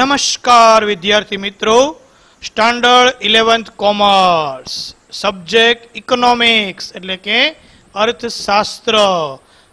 નમસ્કાર વિદ્યાર્થી મિત્રો. Standard eleventh commerce subject economics એટલે કે અર્થશાસ્ત્ર.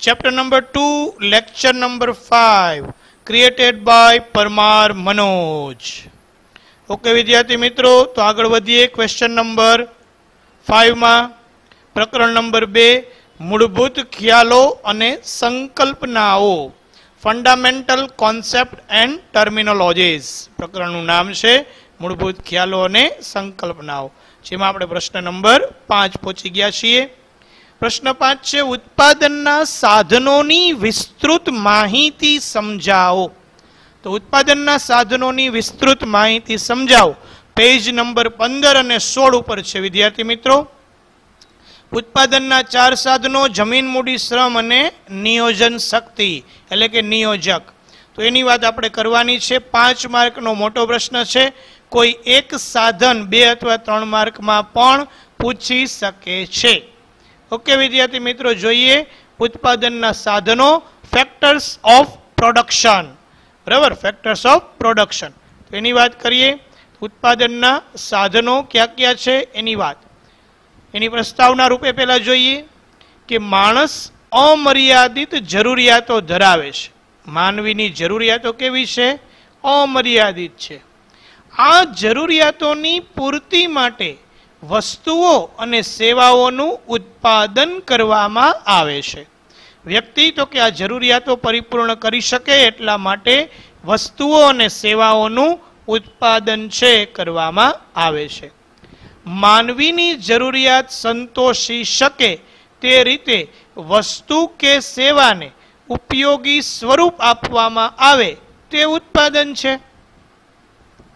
Chapter number two lecture number five created by Parmar Manoj. Okay વિદ્યાર્થી મિત્રો, તો આગળ વધીએ ક્વેશ્ચન નંબર ફાઇવમાં પ્રકરણ નંબર બે, મૂળભૂત ખ્યાલો અને સંકલ્પનાઓ. ફંડામેન્ટલ કોન્સેપ્ટ એન્ડ ટર્મિનોલોજીસ પ્રકરણનું નામ છે મૂળભૂત ખ્યાલો અને સંકલ્પનાઓ. જેમાં આપણે પ્રશ્ન નંબર પાંચ પહોંચી ગયા છીએ. પ્રશ્ન પાંચ છે, ઉત્પાદનના સાધનોની વિસ્તૃત માહિતી સમજાવો. તો ઉત્પાદનના સાધનોની વિસ્તૃત માહિતી સમજાવો. પેજ નંબર પંદર અને સોળ ઉપર છે, વિદ્યાર્થી મિત્રો. ઉત્પાદનના ચાર સાધનો, જમીન, મૂડી, શ્રમ અને નિયોજન શક્તિ, એટલે કે નિયોજક. તો એની વાત આપણે કરવાની છે. પાંચ માર્કનો મોટો પ્રશ્ન છે. કોઈ એક સાધન બે અથવા ત્રણ માર્કમાં પણ પૂછી શકે છે. ઓકે, વિદ્યાર્થી મિત્રો, જોઈએ ઉત્પાદનના સાધનો ફેક્ટર્સ ઓફ પ્રોડક્શન બરાબર? ફેક્ટર્સ ઓફ પ્રોડક્શન તો એની વાત કરીએ. ઉત્પાદનના સાધનો ક્યાં ક્યાં છે? એની વાત. એની પ્રસ્તાવના રૂપે પહેલાં જોઈએ કે માણસ અમર્યાદિત જરૂરિયાતો ધરાવે છે. માનવીની જરૂરિયાતો કેવી છે? અમર્યાદિત છે. આ જરૂરિયાતોની પૂર્તિ માટે વસ્તુઓ અને સેવાઓનું ઉત્પાદન કરવામાં આવે છે. વ્યક્તિ તો કે આ જરૂરિયાતો પરિપૂર્ણ કરી શકે એટલા માટે વસ્તુઓ અને સેવાઓનું ઉત્પાદન છે, કરવામાં આવે છે. માનવીની જરૂરિયાત સંતોષી શકે તે રીતે વસ્તુ કે સેવાને ઉપયોગી સ્વરૂપ આપવામાં આવે તે ઉત્પાદન છે.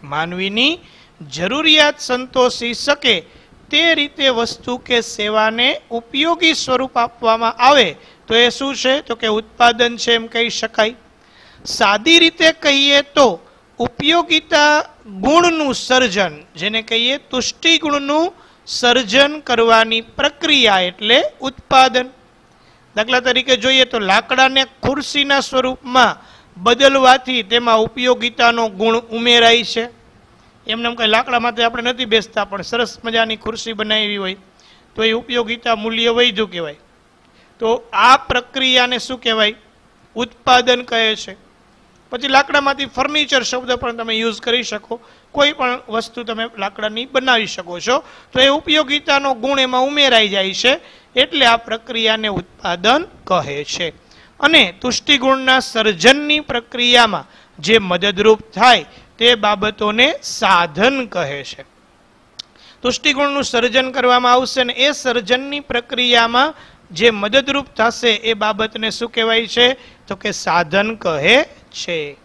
માનવીની જરૂરિયાત સંતોષી શકે તે રીતે વસ્તુ કે સેવાને ઉપયોગી સ્વરૂપ આપવામાં આવે તો એ શું છે? તો કે ઉત્પાદન છે એમ કહી શકાય. સાદી રીતે કહીએ તો ઉપયોગિતા ગુણનું સર્જન, જેને કહીએ તુષ્ટિ ગુણનું સર્જન કરવાની પ્રક્રિયા એટલે ઉત્પાદન. દાખલા તરીકે જોઈએ તો લાકડાને ખુરશીના સ્વરૂપમાં બદલવાથી તેમાં ઉપયોગિતાનો ગુણ ઉમેરાય છે. એમને એમ લાકડા માટે આપણે નથી બેસતા, પણ સરસ મજાની ખુરશી બનાવી હોય તો એ ઉપયોગિતા મૂલ્ય વધ્યું કહેવાય. તો આ પ્રક્રિયાને શું કહેવાય? ઉત્પાદન કહે છે. પછી લાકડામાંથી ફર્નિચર શબ્દ પણ તમે યુઝ કરી શકો. કોઈ પણ વસ્તુ તમે લાકડાની બનાવી શકો છો. તો એ ઉપયોગિતાનો ગુણ એમાં ઉમેરાઈ જાય છે. એટલે આ પ્રક્રિયાને ઉત્પાદન કહે છે. અને તુષ્ટિગુણના સર્જનની પ્રક્રિયામાં જે મદદરૂપ થાય તે બાબતોને સાધન કહે છે. તુષ્ટિગુણનું સર્જન કરવામાં આવશે ને એ સર્જનની પ્રક્રિયામાં જે મદદરૂપ થશે એ બાબતને શું કહેવાય છે? તો કે સાધન કહે છે.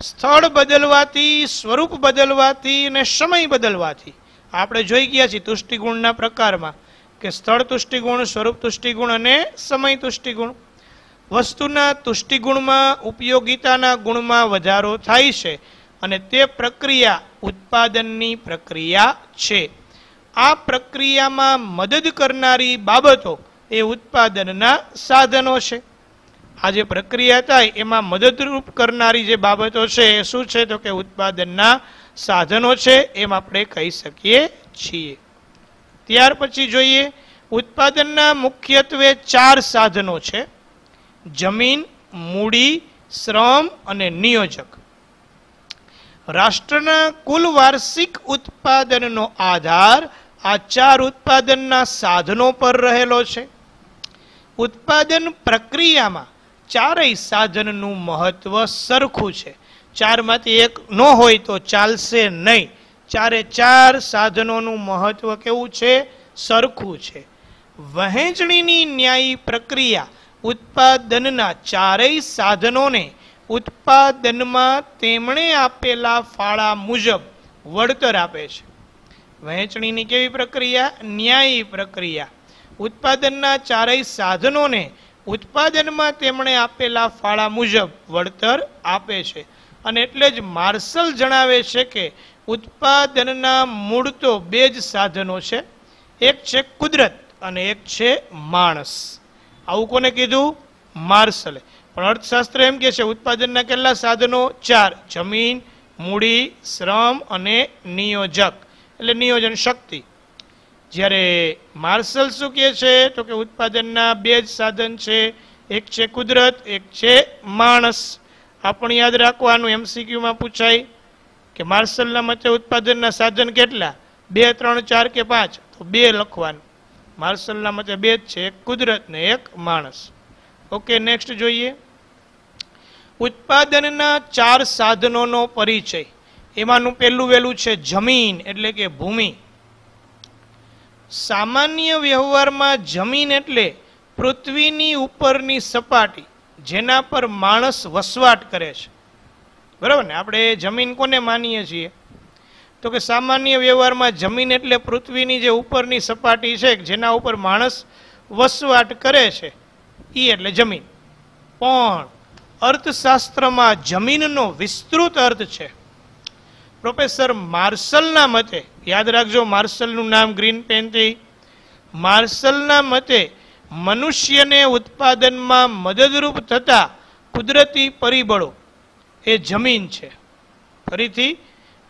સ્થળ બદલવાથી, સ્વરૂપ બદલવાથી અને સમય બદલવાથી. આપણે જોઈ ગયા છીએ તુષ્ટિગુણના પ્રકારમાં કે સ્થળ તુષ્ટિગુણ, સ્વરૂપ તુષ્ટિગુણ અને સમય તુષ્ટિગુણ. વસ્તુના તુષ્ટિગુણમાં, ઉપયોગિતાના ગુણમાં વધારો થાય છે અને તે પ્રક્રિયા ઉત્પાદનની પ્રક્રિયા છે. આ પ્રક્રિયામાં મદદ કરનારી બાબતો એ ઉત્પાદનના સાધનો છે. આ જે પ્રક્રિયા થાય, એમાં મદદરૂપ કરનારી જે બાબતો છે, એ શું છે? તો કે ઉત્પાદનના સાધનો છે, એમ આપણે કહી શકીએ છીએ. ત્યાર પછી જોઈએ, ઉત્પાદનના મુખ્યત્વે ચાર સાધનો છે. જમીન, મૂડી, શ્રમ અને નિયોજક. રાષ્ટ્રના કુલ વાર્ષિક ઉત્પાદનનો આધાર આ ચાર ઉત્પાદનના સાધનો પર રહેલો છે. ઉત્પાદન પ્રક્રિયામાં ચારેય સાધનનું મહત્વ સરખું છે. ચારમાંથી એક ન હોય તો ચાલશે નહીં. ચારે ચાર સાધનોનું મહત્વ કેવું છે? સરખું છે. વહેંચણીની ન્યાયી પ્રક્રિયા ઉત્પાદનના ચારેય સાધનોને ઉત્પાદનમાં તેમણે આપેલા ફાળા મુજબ વળતર આપે છે. વહેંચણીની કેવી પ્રક્રિયા? ન્યાયી પ્રક્રિયા. ઉત્પાદનના ચારેય સાધનોને ઉત્પાદનમાં તેમણે આપેલા ફાળા મુજબ વળતર આપે છે. અને એટલે જ માર્શલ જણાવે છે કે ઉત્પાદનના મૂળ તો બે જ સાધનો છે. એક છે કુદરત અને એક છે માણસ. આવું કોને કીધું? માર્શલે. પણ અર્થશાસ્ત્ર એમ કહે છે ઉત્પાદનના કેટલા સાધનો? ચાર. જમીન, મૂડી, શ્રમ અને નિયોજક. એટલે નિયોજન શક્તિ. જ્યારે માર્શલ શું કહે છે તો કે ઉત્પાદનના બે જ સાધન છે. એક છે કુદરત, એક છે માણસ. આપણે યાદ રાખવાનું એમસીક્યુમાં પૂછાય કે માર્શલના મતે ઉત્પાદનના સાધન કેટલા? બે, ત્રણ, ચાર કે પાંચ? તો બે લખવાનું. માર્શલના મતે બે જ છે, એક કુદરત ને એક માણસ. ઓકે નેક્સ્ટ જોઈએ. ઉત્પાદનના ચાર સાધનોનો પરિચય. એમાંનું પહેલું વહેલું છે જમીન, એટલે કે ભૂમિ. સામાન્ય વ્યવહારમાં જમીન એટલે પૃથ્વીની ઉપરની સપાટી, જેના પર માણસ વસવાટ કરે છે. બરાબર ને? આપણે જમીન કોને માનીએ છીએ? તો કે સામાન્ય વ્યવહારમાં જમીન એટલે પૃથ્વીની જે ઉપરની સપાટી છે, જેના ઉપર માણસ વસવાટ કરે છે એ એટલે જમીન. પણ અર્થશાસ્ત્રમાં જમીનનો વિસ્તૃત અર્થ છે. પ્રોફેસર માર્શલના મતે, યાદ રાખજો માર્શલનું નામ ગ્રીન પેનથી માર્શલના મતે મનુષ્યને ઉત્પાદનમાં મદદરૂપ થતા કુદરતી પરિબળો, એ જમીન છે. ફરીથી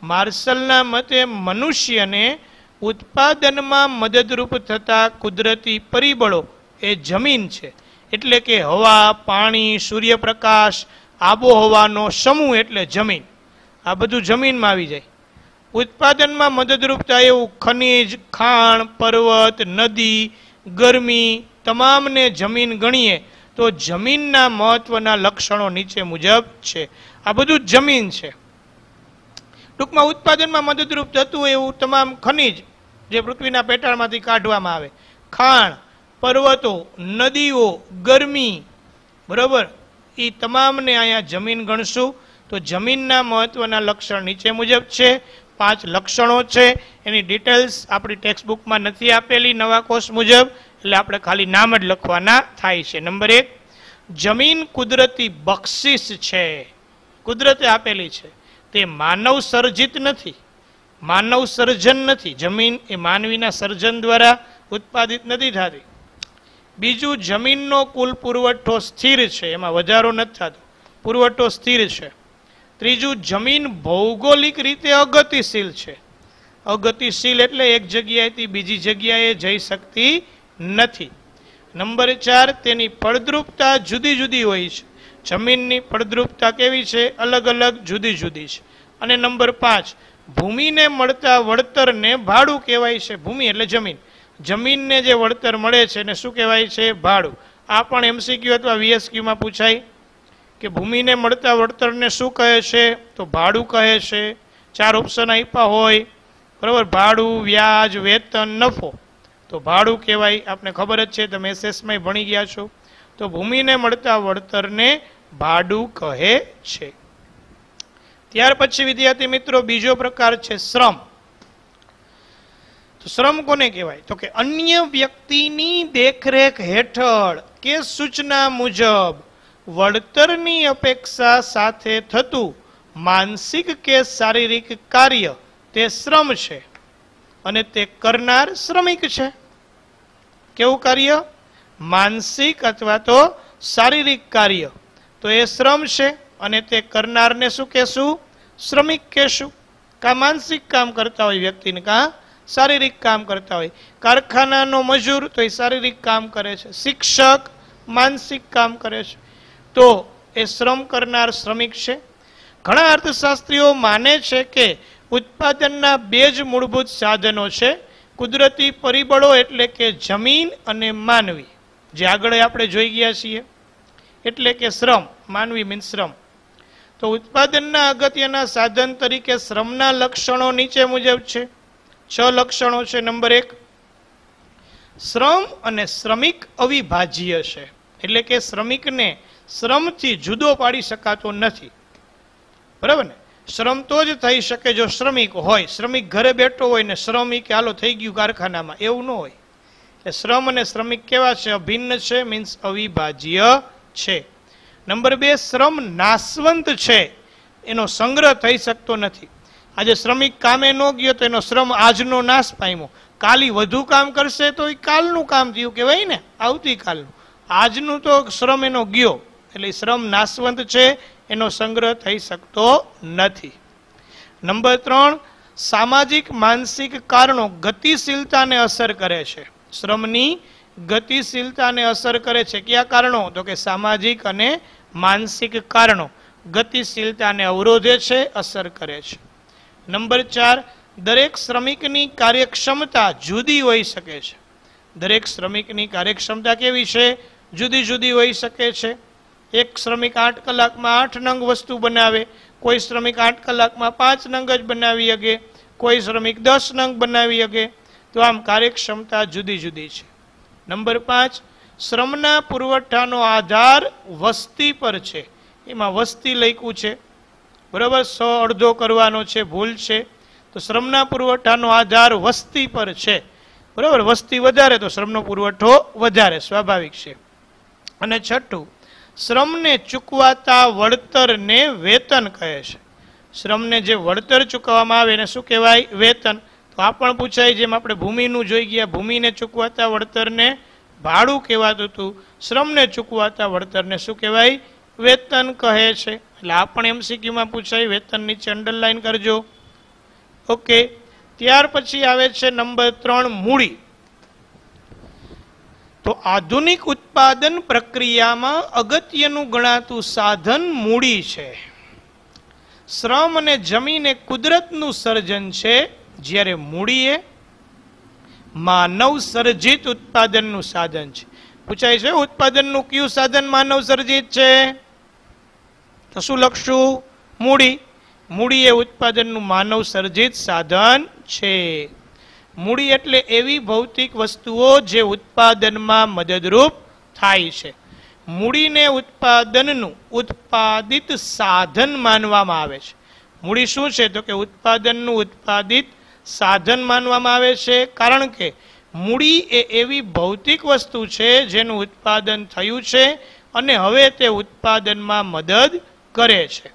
માર્શલના મતે મનુષ્યને ઉત્પાદનમાં મદદરૂપ થતા કુદરતી પરિબળો, એ જમીન છે. એટલે કે હવા, પાણી, સૂર્યપ્રકાશ, આબોહવાનો સમૂહ એટલે જમીન. આ બધું જમીનમાં આવી જાય. ઉત્પાદનમાં મદદરૂપ થાય એવું ખનિજ, ખાણ, પર્વત, નદી, ગરમી તમામને જમીન ગણીએ તો જમીનના મહત્વના લક્ષણો નીચે મુજબ છે. આ બધું જમીન છે. ટૂંકમાં ઉત્પાદનમાં મદદરૂપ થતું એવું તમામ ખનિજ જે પૃથ્વીના પેટાળમાંથી કાઢવામાં આવે. ખાણ, પર્વતો, નદીઓ, ગરમી, બરાબર? એ તમામને અહીંયા જમીન ગણશું. તો જમીનના મહત્વના લક્ષણ નીચે મુજબ છે, પાંચ લક્ષણો છે. એની ડિટેલ્સ આપણી ટેક્સ્ટ બુકમાં નથી આપેલી નવા કોર્સ મુજબ, એટલે આપણે ખાલી નામ જ લખવાના થાય છે. નંબર એક, જમીન કુદરતી બક્ષિસ છે. કુદરતે આપેલી છે. તે માનવ સર્જિત નથી. માનવ સર્જન નથી. જમીન એ માનવીના સર્જન દ્વારા ઉત્પાદિત નથી થતી. બીજું, જમીનનો કુલ પુરવઠો સ્થિર છે. એમાં વધારો નથી થતો. પુરવઠો સ્થિર છે. ત્રીજું, જમીન ભૌગોલિક રીતે અગતિશીલ છે. અગતિશીલ એટલે એક જગ્યાએથી બીજી જગ્યાએ જઈ શકતી નથી. નંબર ચાર, તેની ફળદ્રુપતા જુદી જુદી હોય છે. જમીનની ફળદ્રુપતા કેવી છે? અલગ અલગ, જુદી જુદી છે. અને નંબર પાંચ, ભૂમિને મળતા વળતરને ભાડું કહેવાય છે. ભૂમિ એટલે જમીન. જમીનને જે વળતર મળે છે એને શું કહેવાય છે? ભાડું. આ પણ એમસીક્યુ અથવા વીએસક્યુમાં પૂછાય. કે ભૂમિને મળતા વળતરને શું કહે છે? તો ભાડું કહે છે. ચાર ઓપ્શન આપ્યા હોય. બરાબર? ભાડું, વ્યાજ, વેતન, નફો. તો ભાડું કહેવાય, આપને ખબર જ છે, તમે એસએસમાં ભણી ગયા છો. તો ભૂમિને મળતા વળતરને ભાડું કહે છે. ત્યાર પછી, વિદ્યાર્થી મિત્રો, બીજો પ્રકાર છે શ્રમ. તો શ્રમ કોને કહેવાય? તો કે અન્ય વ્યક્તિની દેખરેખ હેઠળ કે સૂચના મુજબ. વળતરની અપેક્ષા સાથે થતું માનસિક કે શારીરિક કાર્ય તે શ્રમ છે અને તે કરનાર શ્રમિક છે. કેવું કાર્ય? માનસિક અથવા તો શારીરિક કાર્ય. તો એ શ્રમ છે અને તે કરનારને શું કહેશું? શ્રમિક કહેશું. કાં માનસિક કામ કરતા હોય વ્યક્તિને, કાં શારીરિક કામ કરતા હોય. કારખાનાનો મજૂર તો એ શારીરિક કામ કરે છે. શિક્ષક માનસિક કામ કરે છે. તો એ શ્રમ કરનાર શ્રમિક છે. ઘણા અર્થશાસ્ત્રીઓ માને છે કે ઉત્પાદનના બે જ મૂળભૂત સાધનો છે. કુદરતી પરિબળો એટલે કે જમીન અને માનવી. જે આગળ આપણે જોઈ ગયા છીએ. એટલે કે શ્રમ, માનવી મીન્સ શ્રમ. તો ઉત્પાદનના અગત્યના સાધન તરીકે શ્રમના લક્ષણો નીચે મુજબ છે. છ લક્ષણો છે. નંબર એક, શ્રમ અને શ્રમિક અવિભાજ્ય છે. એટલે કે શ્રમિકને શ્રમથી જુદો પાડી શકાતો નથી. બરાબર ને? શ્રમ તો જ થઈ શકે જો શ્રમિક હોય. શ્રમિક ઘરે બેઠો હોય ને શ્રમિક હાલો થઈ ગયું કારખાનામાં. એવું ન હોય. એટલે શ્રમ અને શ્રમિક કેવા છે? અભિન્ન છે મીન્સ અવિભાજ્ય છે. નંબર બે, શ્રમ નાશવંત છે. એનો સંગ્રહ થઈ શકતો નથી. આજે શ્રમિક કામે ન ગયો તો એનો શ્રમ આજનો નાશ પામ્યો. કાલી વધુ કામ કરશે તો એ કાલનું કામ થયું કહેવાય ને? આવતીકાલનું. આજનું તો શ્રમ એનો ગયો. એટલે શ્રમ નાશવંત છે, એનો સંગ્રહ થઈ શકતો નથી. નંબર ત્રણ, સામાજિક માનસિક કારણો ગતિશીલતાને અસર કરે છે. શ્રમની ગતિશીલતાને અસર કરે છે. કયા કારણો? તો કે સામાજિક અને માનસિક કારણો ગતિશીલતાને અવરોધે છે, અસર કરે છે. નંબર ચાર, દરેક શ્રમિકની કાર્યક્ષમતા જુદી હોઈ શકે છે. દરેક શ્રમિકની કાર્યક્ષમતા કેવી છે? જુદી જુદી હોઈ શકે છે. એક શ્રમિક આઠ કલાકમાં આઠ નંગ વસ્તુ બનાવે, કોઈ શ્રમિક આઠ કલાકમાં પાંચ નંગ જ બનાવી શકે, કોઈ શ્રમિક દસ નંગ બનાવી શકે. તો આમ કાર્યક્ષમતા જુદી જુદી છે. નંબર પાંચ, શ્રમના પુરવઠાનો આધાર વસ્તી પર છે. એમાં વસ્તી લખ્યું છે. બરાબર, સો અડધો કરવાનો છે, ભૂલ છે. તો શ્રમના પુરવઠાનો આધાર વસ્તી પર છે. બરાબર, વસ્તી વધારે તો શ્રમનો પુરવઠો વધારે, સ્વાભાવિક છે. અને છઠ્ઠું શ્રમને ચૂકવાતા વળતરને વેતન કહે છે. શ્રમને જે વળતર ચૂકવવામાં આવે એને શું કહેવાય? વેતન. તો આ પણ પૂછાય, જેમ આપણે ભૂમિનું જોઈ ગયા, ભૂમિને ચૂકવાતા વળતરને ભાડું કહેવાતું હતું. શ્રમને ચૂકવાતા વળતરને શું કહેવાય? વેતન કહે છે. એટલે આ પણ એમસીક્યુમાં પૂછાય, વેતન નીચે અંડરલાઈન કરજો. ઓકે ત્યાર પછી આવે છે નંબર ત્રણ, મૂડી. તો આધુનિક ઉત્પાદન પ્રક્રિયામાં અગત્યનું ગણાતું સાધન મૂડી છે. શ્રમ અને જમીન એ કુદરતનું સર્જન છે, જ્યારે મૂડી એ માનવ સર્જિત ઉત્પાદનનું સાધન છે. પૂછાય છે, ઉત્પાદનનું કયું સાધન માનવ સર્જિત છે? તો શું લખશું? મૂડી. મૂડી એ ઉત્પાદનનું માનવ સર્જિત સાધન છે. મૂડી એટલે એવી ભૌતિક વસ્તુઓ જે ઉત્પાદનમાં મદદરૂપ થાય છે. મૂડીને ઉત્પાદનનું ઉત્પાદિત સાધન માનવામાં આવે છે. મૂડી શું છે? તો કે ઉત્પાદનનું ઉત્પાદિત સાધન માનવામાં આવે છે. કારણ કે મૂડી એ એવી ભૌતિક વસ્તુ છે જેનું ઉત્પાદન થયું છે અને હવે તે ઉત્પાદનમાં મદદ કરે છે.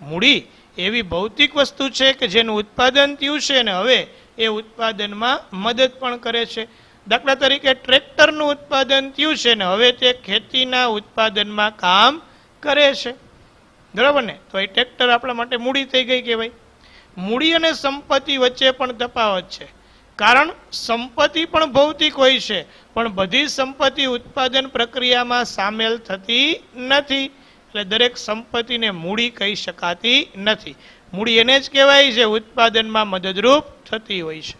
મૂડી એવી ભૌતિક વસ્તુ છે કે જેનું ઉત્પાદન થયું છે અને હવે એ ઉત્પાદનમાં મદદ પણ કરે છે. દાખલા તરીકે ટ્રેક્ટરનું ઉત્પાદન થયું છે ને હવે તે ખેતીના ઉત્પાદનમાં કામ કરે છે. બરાબર ને? તો એ ટ્રેક્ટર આપણા માટે મૂડી થઈ ગઈ કહેવાય. મૂડી અને સંપત્તિ વચ્ચે પણ તફાવત છે. કારણ સંપત્તિ પણ ભૌતિક હોય છે, પણ બધી સંપત્તિ ઉત્પાદન પ્રક્રિયામાં સામેલ થતી નથી. એટલે દરેક સંપત્તિને મૂડી કહી શકાતી નથી. મૂડી એને જ કહેવાય છે, ઉત્પાદનમાં મદદરૂપ થતી હોય છે.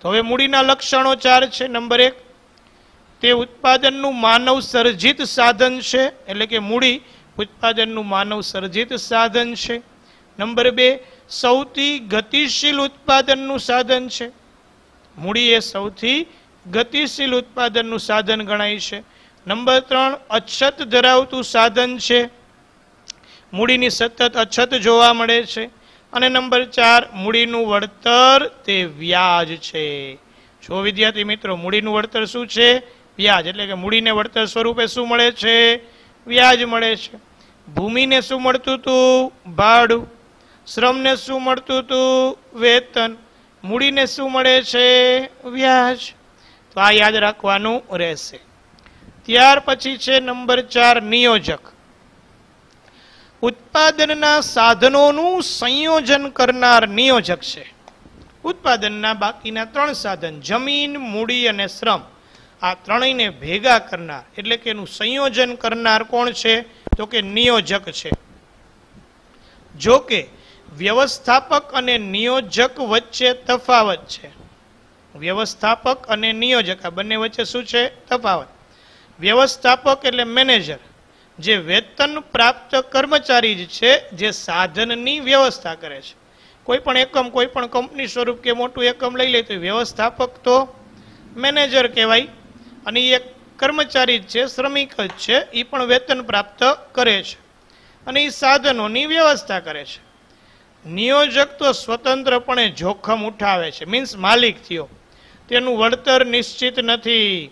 તો હવે મૂડીના લક્ષણો ચાર છે, નંબર એક, તે ઉત્પાદનનું માનવ સર્જિત સાધન છે, એટલે કે મૂડી ઉત્પાદનનું માનવ સર્જિત સાધન છે. નંબર બે, સૌથી ગતિશીલ ઉત્પાદનનું સાધન છે. મૂડી એ સૌથી ગતિશીલ ઉત્પાદનનું સાધન ગણાય છે. નંબર ત્રણ, અછત ધરાવતું સાધન છે. મૂડીની સતત અછત જોવા મળે છે. અને નંબર ચાર, મૂડીનું વળતર તે વ્યાજ છે. જો વિદ્યાર્થી મિત્રો, મૂડીનું વળતર શું છે? વ્યાજ. એટલે કે મૂડીને વળતર સ્વરૂપે શું મળે છે? વ્યાજ મળે છે. ભૂમિને શું મળતું હતું? ભાડું. શ્રમને શું મળતું હતું? વેતન. મૂડીને શું મળે છે? વ્યાજ. તો આ યાદ રાખવાનું રહેશે. ત્યાર પછી છે નંબર ચાર, નિયોજક. ઉત્પાદનના સાધનોનું સંયોજન કરનાર નિયોજક છે. ઉત્પાદનના બાકીના ત્રણ સાધન, જમીન, મૂડી અને શ્રમ, આ ત્રણેયને ભેગા કરનાર, એટલે કે એનું સંયોજન કરનાર કોણ છે? તો કે નિયોજક છે. જો કે વ્યવસ્થાપક અને નિયોજક વચ્ચે તફાવત છે. વ્યવસ્થાપક અને નિયોજક, આ બંને વચ્ચે શું છે? તફાવત. વ્યવસ્થાપક એટલે મેનેજર. જે વેતન પ્રાપ્ત કર્મચારી જ છે, જે સાધનની વ્યવસ્થા કરે છે. કોઈ પણ એકમ, કોઈ પણ કંપની સ્વરૂપ કે મોટું એકમ લઈ લે તો વ્યવસ્થાપક તો મેનેજર કહેવાય. અને એ કર્મચારી જ છે, શ્રમિક જ છે એ પણ વેતન પ્રાપ્ત કરે છે. અને એ સાધનોની વ્યવસ્થા કરે છે. નિયોજક તો સ્વતંત્રપણે જોખમ ઉઠાવે છે. મીન્સ માલિક થયો. તેનું વળતર નિશ્ચિત નથી.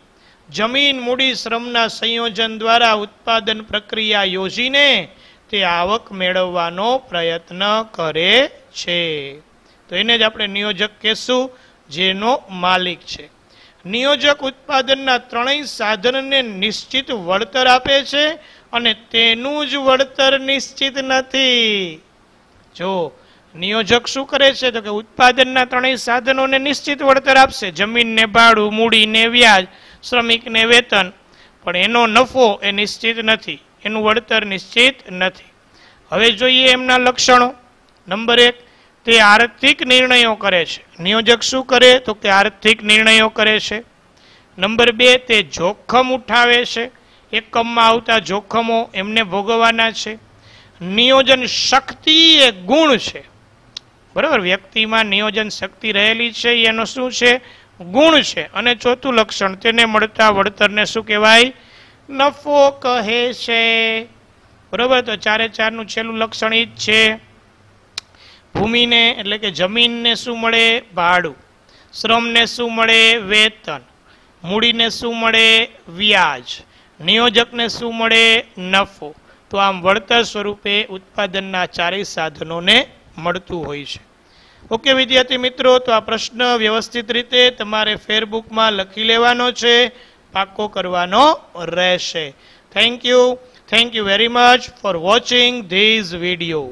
જમીન મૂડી શ્રમના સંયોજન દ્વારા ઉત્પાદન પ્રક્રિયા યોજીને તે આવક મેળવવાનો પ્રયત્ન કરે છે. તો એને જ આપણે નિયોજક કહેશું, જેનો માલિક છે. નિયોજક ઉત્પાદનના ત્રણેય સાધનને નિશ્ચિત વળતર આપે છે અને તેનું જ વળતર નિશ્ચિત નથી. જો નિયોજક શું કરે છે? તો કે ઉત્પાદનના ત્રણેય સાધનોને નિશ્ચિત વળતર આપશે. જમીનને ભાડું, મૂડીને વ્યાજ શ્રમિકને વેતન. પણ એનો નફો એ નિશ્ચિત નથી. એનું વળતર નિશ્ચિત નથી. હવે જોઈએ એમના લક્ષણો. નંબર એક, તે આર્થિક નિર્ણયો કરે છે. નિયોજક શું કરે? તો કે આર્થિક નિર્ણયો કરે છે. નંબર બે, તે જોખમ ઉઠાવે છે. એકમમાં આવતા જોખમો એમને ભોગવવાના છે. નિયોજન શક્તિ એ ગુણ છે. બરાબર? વ્યક્તિમાં નિયોજન શક્તિ રહેલી છે, એનો શું છે? ગુણ છે. અને ચોથું લક્ષણ, તેને મળતા વળતરને શું કહેવાય? નફો કહે છે. બરાબર? તો ચારે ચારનું છેલ્લું લક્ષણ એ જ છે. ભૂમિને, એટલે કે જમીનને શું મળે? ભાડું. શ્રમને શું મળે? વેતન. મૂડીને શું મળે? વ્યાજ. નિયોજકને શું મળે? નફો. તો આમ વળતર સ્વરૂપે ઉત્પાદનના ચારેય સાધનોને મળતું હોય છે. ઓકે વિદ્યાર્થી મિત્રો, તો આ પ્રશ્ન વ્યવસ્થિત રીતે તમારે ફેરબુકમાં લખી લેવાનો છે પાકો કરવાનો રહેશે. Thank you thank you very much for watching this video